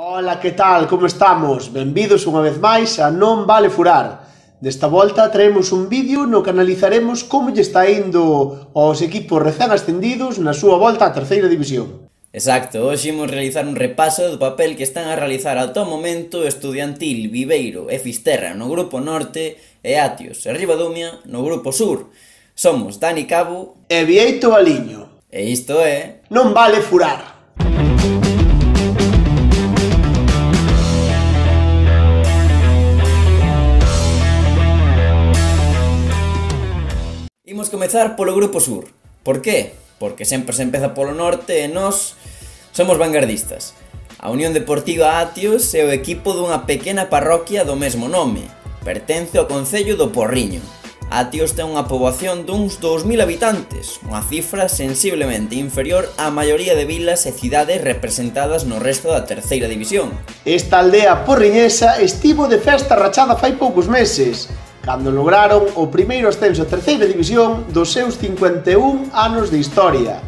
Ola, que tal? Como estamos? Benvidos unha vez máis a Non Vale Furar. Desta volta traemos un vídeo no que analizaremos como lle está indo aos equipos recén ascendidos na súa volta á terceira división. Exacto, hoxe imos realizar un repaso do papel que están a realizar ata o momento Estudiantil, Viveiro e Fisterra no Grupo Norte e Atios e Ribadumia no Grupo Sur. Somos Dani Cabo e Vieito Baliño. E isto é... Non vale furar. Imos comezar polo Grupo Sur. Por qué? Porque sempre se empeza polo norte e nós somos vanguardistas. A Unión Deportiva Atios é o equipo dunha pequena parroquia do mesmo nome. Pertence ao Concello do Porriño. Atios ten unha poboación duns 2.000 habitantes, unha cifra sensiblemente inferior á maioría de vilas e cidades representadas no resto da terceira división. Esta aldea porriñesa estivo de festa rachada fai poucos meses, cando lograron o primeiro ascenso a terceira división dos seus 51 anos de historia.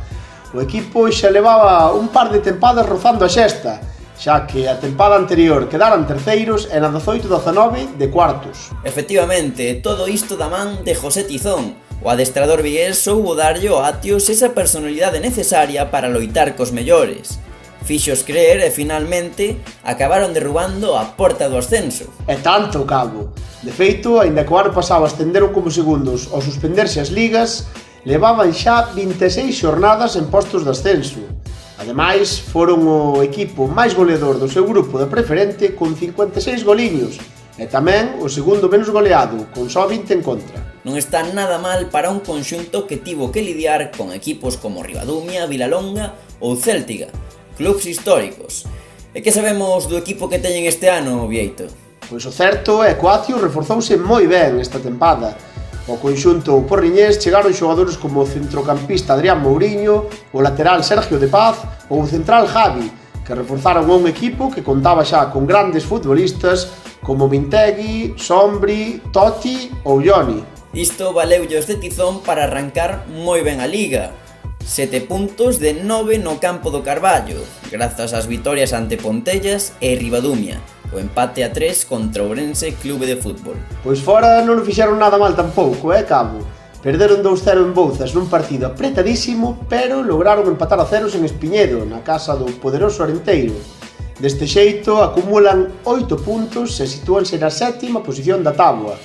O equipo xa levaba un par de tempadas rozando a xesta, xa que a tempada anterior quedaran terceiros e na 18-19 de cuartos. Efectivamente, todo isto da man de José Tizón, o adestrador vigués soubo darlle ao Atios esa personalidade necesaria para loitar cos mellores, fixos creer e finalmente acabaron derrubando a porta do ascenso. E tanto, cabo. De feito, aínda que o ano pasado ascenderon como segundos ao suspenderse as ligas, levaban xa 26 xornadas en postos de ascenso. Ademais, foron o equipo máis goleador do seu grupo da preferente con 56 goliños e tamén o segundo menos goleado, con só 20 en contra. Non está nada mal para un conxunto que tivo que lidiar con equipos como Ribadumia, Vilalonga ou Céltiga, clubs históricos. E que sabemos do equipo que teñen este ano, Vieito? Pois o certo é que o Acio reforzouse moi ben esta tempada. O conxunto porriñés chegaron xogadores como o centrocampista Adrián Mourinho, o lateral Sergio de Paz ou o central Javi, que reforzaron un equipo que contaba xa con grandes futbolistas como Mintegui, Sombri, Totti ou Ioni. Isto valeulle este tizón para arrancar moi ben a liga, Sete puntos de nove no campo do Carballo, grazas ás vitorias ante Pontellas e Ribadumia, o empate a 3 contra Ourense Clube de Fútbol. Pois fora non o fixeron nada mal tampouco, eh, Cabo? Perderon 2-0 en Bouzas nun partido apretadísimo, pero lograron empatar a ceros en Espiñedo, na casa do poderoso Arenteiro. Deste xeito, acumulan 8 puntos e sitúanse na sétima posición da tábua,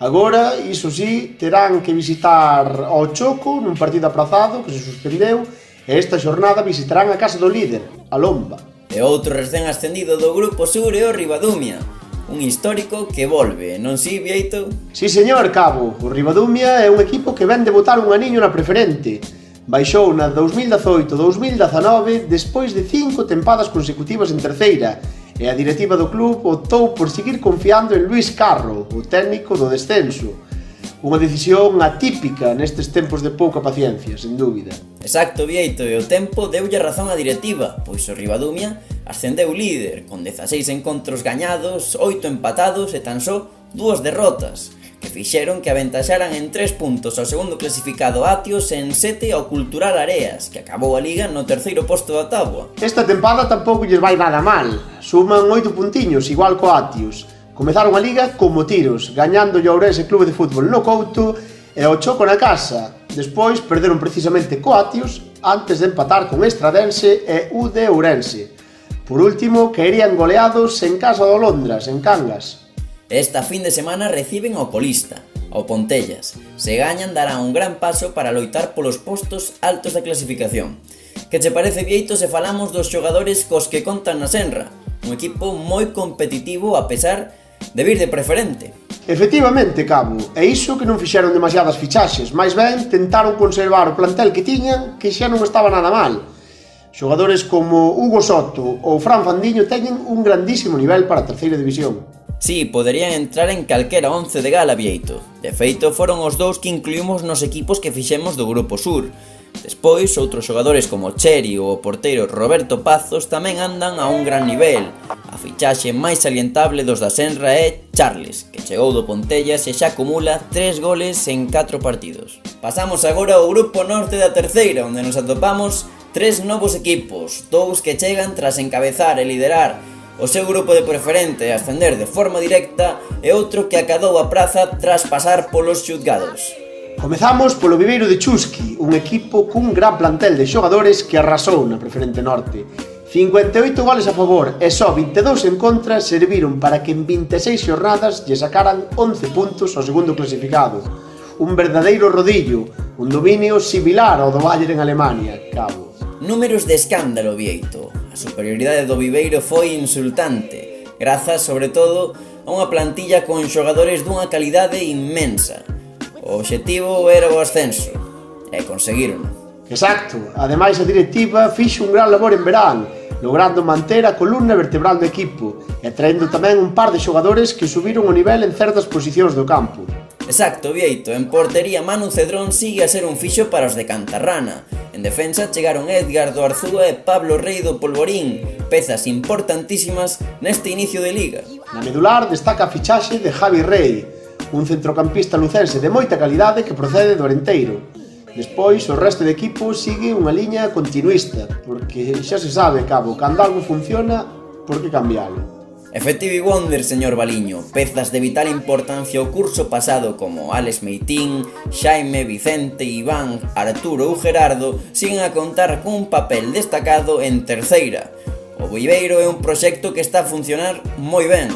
Agora, iso sí, terán que visitar ao Choco nun partido aprazado que se suspendeu e esta xornada visitarán a casa do líder, a Lomba. E outro recén ascendido do Grupo Sur é o Ribadumia, un histórico que volve, non si, Vieito? Si, sí, señor Cabo, o Ribadumia é un equipo que ven de botar un aniño na preferente. Baixou na 2018-2019 despois de cinco tempadas consecutivas en terceira, e a directiva do club optou por seguir confiando en Luis Carro, o técnico do descenso. Unha decisión atípica nestes tempos de pouca paciencia, sen dúbida. Exacto, Vieito, e o tempo deulle razón á directiva, pois o Ribadumia ascendeu líder, con 16 encontros gañados, 8 empatados e tan só dúas derrotas fixeron que aventaxaran en 3 puntos ao segundo clasificado Atios e en 7 ao Cultural Areas, que acabou a liga no terceiro posto da táboa. Esta tempada tampouco lles vai nada mal, suman 8 puntiños igual co Atios. Comezaron a liga como tiros, gañando o Ourense Clube de Fútbol no Couto e o Choco na casa. Despois perderon precisamente co Atios antes de empatar con Estradense e UD Ourense. Por último, caerían goleados en casa do Londras, en Cangas. Esta fin de semana reciben ao colista, ao Pontellas. Se gañan dará un gran paso para loitar polos postos altos da clasificación. Que che parece vieito se falamos dos xogadores cos que contan na Senra? Un equipo moi competitivo a pesar de vir de preferente. Efectivamente, Cabo, é iso que non fixeron demasiadas fichaxes, máis ben tentaron conservar o plantel que tiñan que xa non estaba nada mal. Xogadores como Hugo Soto ou Fran Fandiño teñen un grandísimo nivel para a terceira división. Si, sí, poderían entrar en calquera 11 de gala Vieito. De feito, foron os dous que incluímos nos equipos que fixemos do Grupo Sur. Despois, outros xogadores como Cheri ou o porteiro Roberto Pazos tamén andan a un gran nivel. A fichaxe máis salientable dos da Senra é Charles, que chegou do Pontellas e xa acumula 3 goles en 4 partidos. Pasamos agora ao grupo norte da terceira, onde nos atopamos tres novos equipos, dous que chegan tras encabezar e liderar o seu grupo de preferente a ascender de forma directa e outro que acadou a praza tras pasar polos xuzgados. Comezamos polo Viveiro de Chusqui, un equipo cun gran plantel de xogadores que arrasou na Preferente Norte. 58 goles a favor e só 22 en contra serviron para que en 26 xornadas lle sacaran 11 puntos ao segundo clasificado. Un verdadeiro rodillo, un dominio similar ao do Bayern en Alemania, cabo. Números de escándalo, Vieito. A superioridade do Viveiro foi insultante, grazas, sobre todo, a unha plantilla con xogadores dunha calidade inmensa. O obxectivo era o ascenso, e conseguirono. Exacto, ademais a directiva fixo un gran labor en verán, logrando manter a columna vertebral do equipo e traendo tamén un par de xogadores que subiron o nivel en certas posicións do campo. Exacto, Vieito, en portería Manu Cedrón sigue a ser un fixo para os de Cantarrana, En defensa chegaron Edgar do Arzúa e Pablo Rei do Polvorín, pezas importantísimas neste inicio de liga. Na medular destaca a fichaxe de Javi Rey, un centrocampista lucense de moita calidade que procede do Arenteiro. Despois, o resto de equipo sigue unha liña continuista, porque xa se sabe, cabo, cando algo funciona, por que cambiálo? Effective Wonder, señor Baliño, pezas de vital importancia o curso pasado como Alex Meitín, Xaime, Vicente, Iván, Arturo ou Gerardo siguen a contar cun papel destacado en terceira. O Viveiro é un proxecto que está a funcionar moi ben,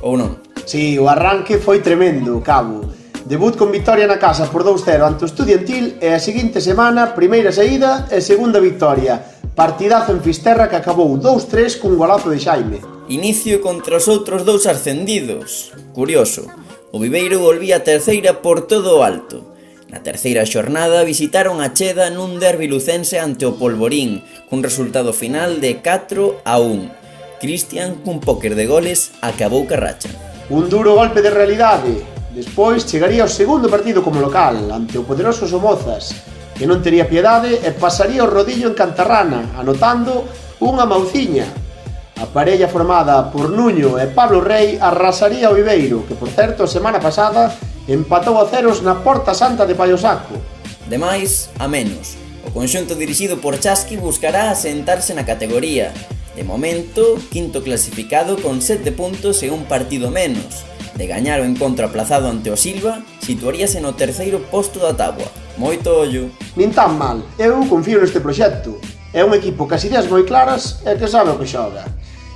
ou non? Si, sí, o arranque foi tremendo, cabo. Debut con victoria na casa por 2-0 ante o Estudiantil e a seguinte semana, primeira saída e segunda victoria. Partidazo en Fisterra que acabou 2-3 cun golazo de Xaime. Inicio contra os outros dous ascendidos. Curioso, o Viveiro volvía a terceira por todo o alto. Na terceira xornada visitaron a Cheda nun derbi lucense ante o Polvorín, cun resultado final de 4 a 1. Cristian, cun póker de goles, acabou carracha. Un duro golpe de realidade. Despois chegaría o segundo partido como local, ante o poderoso Somozas, que non tería piedade e pasaría o rodillo en Cantarrana, anotando unha mauciña A parella formada por Nuño e Pablo Rei arrasaría o Viveiro, que por certo a semana pasada empatou a ceros na Porta Santa de Paiosaco. De máis a menos, o conxunto dirixido por Chasqui buscará asentarse na categoría. De momento, quinto clasificado con 7 puntos e un partido menos. De gañar o encontro aplazado ante o Silva, situaríase no terceiro posto da táboa. Moito ollo. Nin tan mal, eu confío neste proxecto. É un equipo que as ideas moi claras e que sabe o que xoga.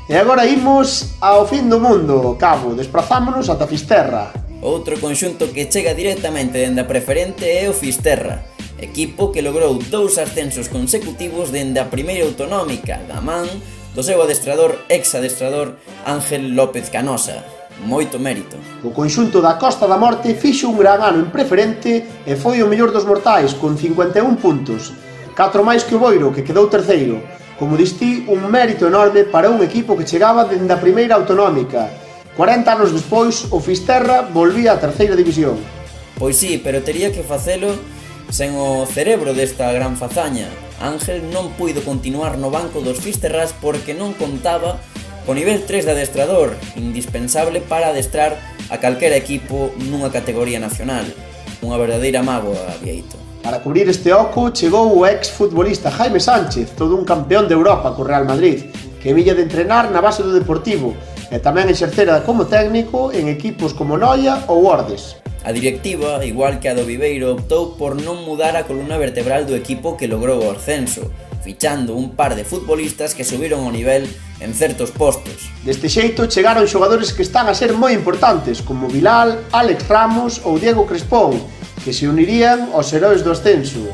E agora imos ao fin do mundo, Cabo, desplazámonos ata Fisterra. Outro conxunto que chega directamente dende a preferente é o Fisterra, equipo que logrou dous ascensos consecutivos dende a primeira autonómica da man do seu adestrador, ex-adestrador Ángel López Canosa. Moito mérito. O conxunto da Costa da Morte fixo un gran ano en preferente e foi o mellor dos mortais con 51 puntos, 4 máis que o Boiro que quedou terceiro, como distí, un mérito enorme para un equipo que chegaba dende a primeira autonómica. 40 anos despois, o Fisterra volvía á terceira división. Pois sí, pero tería que facelo sen o cerebro desta gran fazaña. Ángel non puido continuar no banco dos Fisterras porque non contaba co nivel 3 de adestrador, indispensable para adestrar a calquera equipo nunha categoría nacional. Unha verdadeira mágoa, Vieito. Para cubrir este oco chegou o ex futbolista Jaime Sánchez, todo un campeón de Europa co Real Madrid, que villa de entrenar na base do Deportivo e tamén exercera como técnico en equipos como Noia ou Ordes. A directiva, igual que a do Viveiro, optou por non mudar a columna vertebral do equipo que logrou o ascenso, fichando un par de futbolistas que subiron o nivel en certos postos. Deste xeito chegaron xogadores que están a ser moi importantes, como Vilal, Alex Ramos ou Diego Crespón, que se unirían aos heróis do ascenso.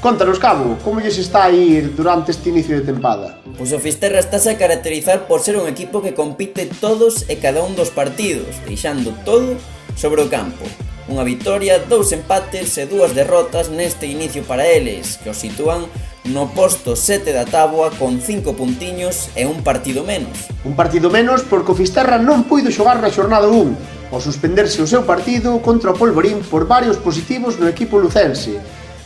Contanos, Cabo, como lles está a ir durante este inicio de tempada? O Sofisterra estáse a caracterizar por ser un equipo que compite todos e cada un dos partidos, deixando todo sobre o campo. Unha vitoria, dous empates e dúas derrotas neste inicio para eles, que os sitúan no posto 7 da táboa con 5 puntiños e un partido menos. Un partido menos porque o Fisterra non puido xogar na xornada 1, ao suspenderse o seu partido contra o Polvorín por varios positivos no equipo lucense.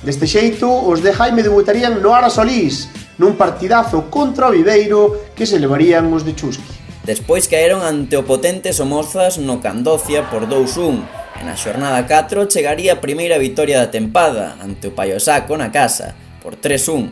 Deste xeito, os de Jaime debutarían no Ara Solís, nun partidazo contra o Viveiro que se levarían os de Chusqui. Despois caeron ante o potente Somozas no Candocia por 2-1, E na xornada 4 chegaría a primeira vitoria da tempada ante o Paiosaco na casa, por 3-1.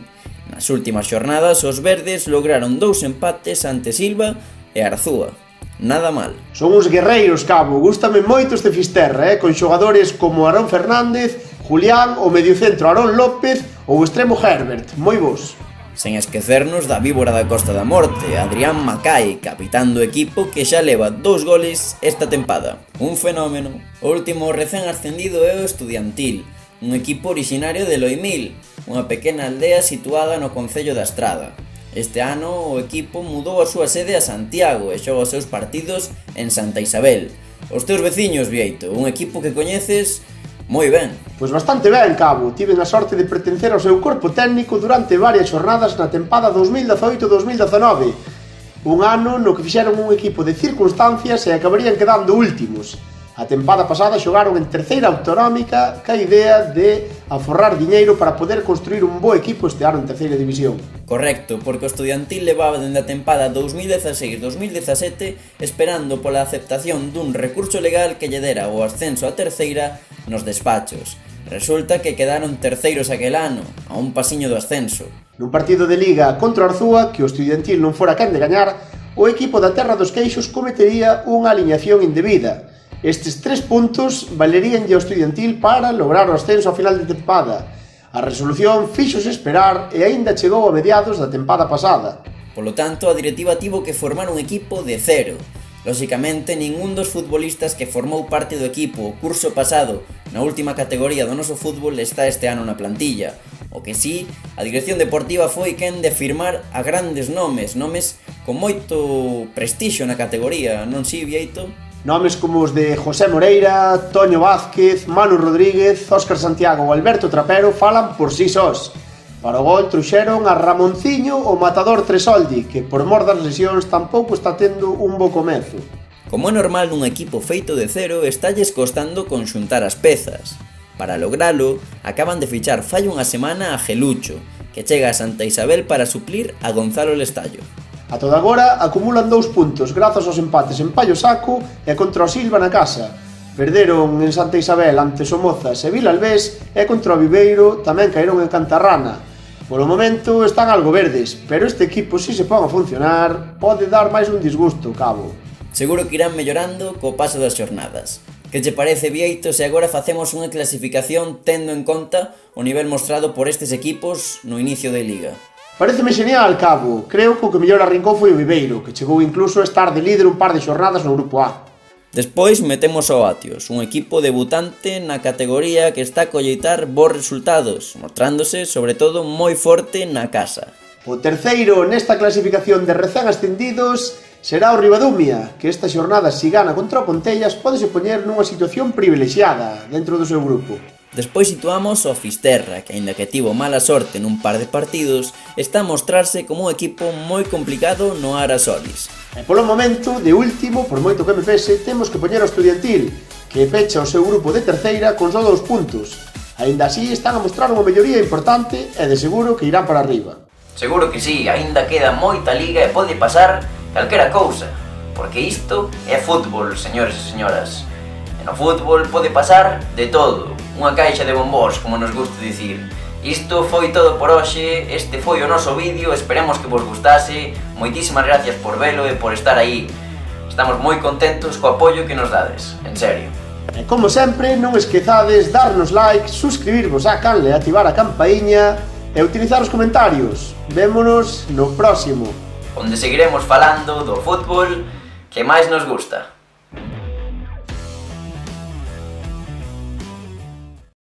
Nas últimas xornadas, os verdes lograron dous empates ante Silva e Arzúa nada mal. Son uns guerreiros, cabo, gústame moito este Fisterra, eh? con xogadores como Arón Fernández, Julián, o mediocentro Arón López ou o extremo Herbert, moi vos. Sen esquecernos da víbora da Costa da Morte, Adrián Macai, capitán do equipo que xa leva dous goles esta tempada. Un fenómeno. O último recén ascendido é o Estudiantil, un equipo originario de Loimil, unha pequena aldea situada no Concello da Estrada, Este ano o equipo mudou a súa sede a Santiago e xoga os seus partidos en Santa Isabel. Os teus veciños, Vieito, un equipo que coñeces moi ben. Pois bastante ben, Cabo. Tive a sorte de pertencer ao seu corpo técnico durante varias xornadas na tempada 2018-2019. Un ano no que fixeron un equipo de circunstancias e acabarían quedando últimos. A tempada pasada xogaron en terceira autonómica ca idea de aforrar diñeiro para poder construir un bo equipo este ano en terceira división. Correcto, porque o estudiantil levaba dende a tempada 2016-2017 esperando pola aceptación dun recurso legal que lle dera o ascenso a terceira nos despachos. Resulta que quedaron terceiros aquel ano, a un pasiño do ascenso. Nun partido de Liga contra Arzúa, que o estudiantil non fora quen de gañar, o equipo da Terra dos Queixos cometería unha aliñación indebida, Estes tres puntos valeríanlle ao estudiantil para lograr o ascenso a final de tempada. A resolución fixos esperar e aínda chegou a mediados da tempada pasada. Polo tanto, a directiva tivo que formar un equipo de cero. Lóxicamente, ningún dos futbolistas que formou parte do equipo o curso pasado na última categoría do noso fútbol está este ano na plantilla. O que sí, a dirección deportiva foi quen de firmar a grandes nomes, nomes con moito prestixio na categoría, non si, Vieito? Nomes como os de José Moreira, Toño Vázquez, Manu Rodríguez, Óscar Santiago ou Alberto Trapero falan por sí sós. Para o gol truxeron a Ramonciño o matador Tresoldi, que por mor das lesións tampouco está tendo un bo comezo. Como é normal nun equipo feito de cero, estalles costando conxuntar as pezas. Para logralo, acaban de fichar fai unha semana a Gelucho, que chega a Santa Isabel para suplir a Gonzalo Lestallo. A toda agora acumulan dous puntos grazas aos empates en Paio Saco e contra o Silva na casa. Perderon en Santa Isabel ante Somozas e Vilalbés e contra o Viveiro tamén caeron en Cantarrana. Polo momento están algo verdes, pero este equipo si se pon a funcionar pode dar máis un disgusto, cabo. Seguro que irán mellorando co paso das xornadas. Que che parece, Vieito, se agora facemos unha clasificación tendo en conta o nivel mostrado por estes equipos no inicio de Liga? Pareceme genial, Cabo. Creo que o que mellor arrincou foi o Viveiro, que chegou incluso a estar de líder un par de xornadas no grupo A. Despois metemos ao Atios, un equipo debutante na categoría que está a colleitar bons resultados, mostrándose sobre todo moi forte na casa. O terceiro nesta clasificación de recén ascendidos será o Ribadumia, que esta xornada si gana contra o Pontellas pódese poñer nunha situación privilexiada dentro do seu grupo. Despois situamos o Fisterra, que aínda que tivo mala sorte nun par de partidos, está a mostrarse como un equipo moi complicado no Arasolis. E polo momento, de último, por moito que me pese, temos que poñer o estudiantil, que pecha o seu grupo de terceira con só dous puntos. Aínda así están a mostrar unha melloría importante e de seguro que irán para arriba. Seguro que sí, aínda queda moita liga e pode pasar calquera cousa, porque isto é fútbol, señores e señoras. E no fútbol pode pasar de todo, unha caixa de bombós, como nos gusta dicir. Isto foi todo por hoxe, este foi o noso vídeo, esperemos que vos gustase, moitísimas gracias por velo e por estar aí. Estamos moi contentos co apoio que nos dades, en serio. E como sempre, non esquezades darnos like, suscribirvos á canle, activar a campaíña e utilizar os comentarios. Vémonos no próximo. Onde seguiremos falando do fútbol que máis nos gusta.